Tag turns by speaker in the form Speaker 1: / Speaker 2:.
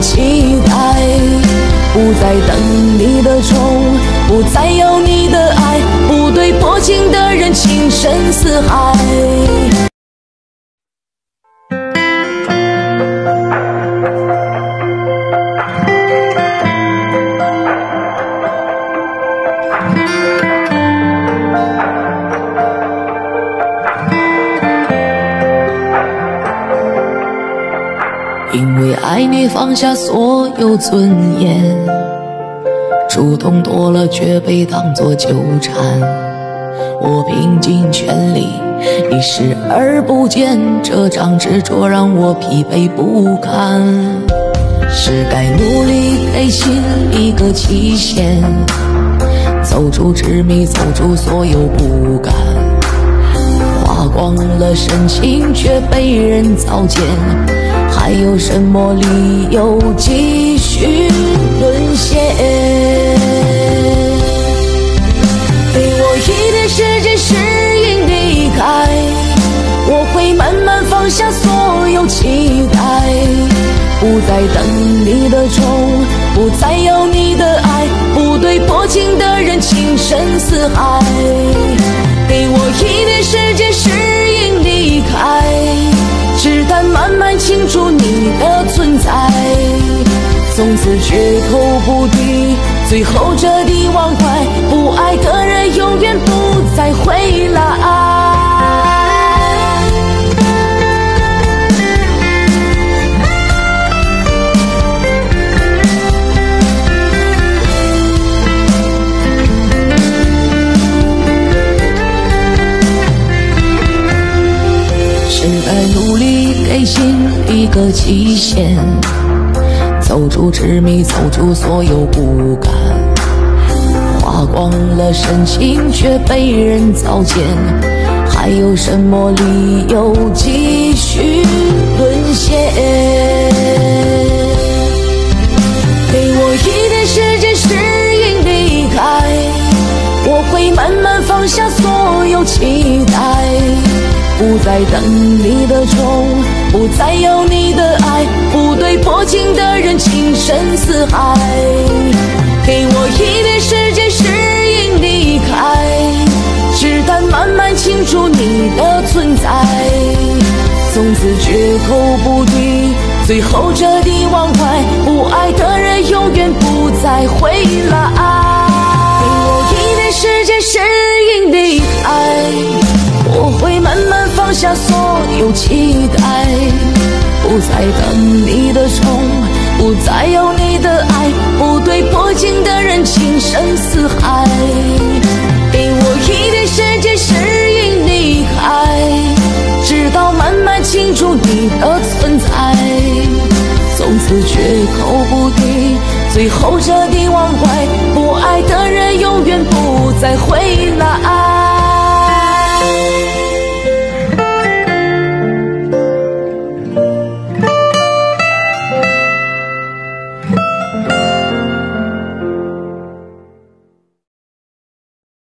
Speaker 1: 期待不再等你的宠不再有你的爱不对薄情的人情深似海。因为爱你放下所有尊严，主动多了却被当作纠缠。我拼尽全力，你视而不见，这张执着让我疲惫不堪。是该努力给心一个期限，走出执迷，走出所有不甘。花光了深情，却被人糟践。还有什么理由继续沦陷？给我一点时间适应离开，我会慢慢放下所有期待，不再等你的宠，不再有你的爱，不对薄情的人情深似海。给我一点时间从此绝口不提，最后彻底忘怀，不爱的人永远不再回来。深爱努力，给心一个期限，走出执迷，走出所有不甘，花光了深情，却被人糟践，还有什么理由继续沦陷？给我一点时间适应离开，我会慢慢放下所有期待。不再等你的宠，不再有你的，情的人情深似海。给我一点时间适应离开，只待慢慢清楚你的存在，从此绝口不提，最后彻底忘怀，不爱的人永远不再回来。给我一点时间适应离开。我会慢慢放下所有期待，不再等你的宠，不再有你的爱，不对薄情的人情深似海。给我一点时间适应离开，直到慢慢清楚你的存在，从此绝口不提，最后彻底忘怀，不爱的人永远不再回来。